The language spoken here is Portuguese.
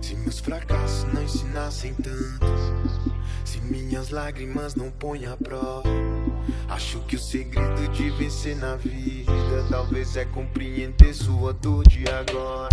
Se meus fracassos não ensinassem tanto, se minhas lágrimas não põem a prova. Acho que o segredo de vencer na vida talvez é compreender sua dor de agora.